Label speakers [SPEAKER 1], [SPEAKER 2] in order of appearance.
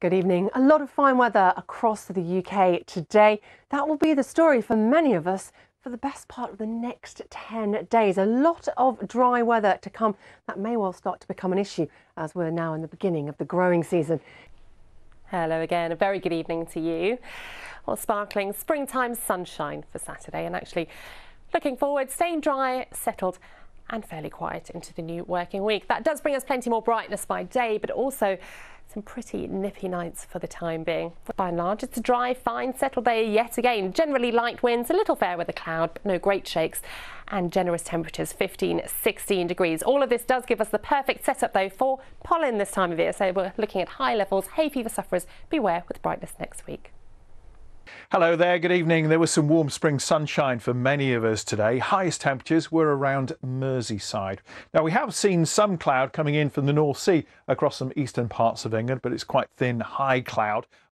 [SPEAKER 1] Good evening. A lot of fine weather across the UK today. That will be the story for many of us for the best part of the next 10 days. A lot of dry weather to come. That may well start to become an issue as we're now in the beginning of the growing season.
[SPEAKER 2] Hello again, a very good evening to you. Well, sparkling springtime sunshine for Saturday and actually looking forward, staying dry, settled and fairly quiet into the new working week. That does bring us plenty more brightness by day, but also some pretty nippy nights for the time being. By and large, it's a dry, fine, settled day yet again. Generally light winds, a little fair weather cloud, but no great shakes, and generous temperatures 15, 16 degrees. All of this does give us the perfect setup, though, for pollen this time of year. So we're looking at high levels. Hay fever sufferers, beware with brightness next week.
[SPEAKER 3] Hello there, good evening. There was some warm spring sunshine for many of us today. Highest temperatures were around Merseyside. Now, we have seen some cloud coming in from the North Sea across some eastern parts of England, but it's quite thin, high cloud.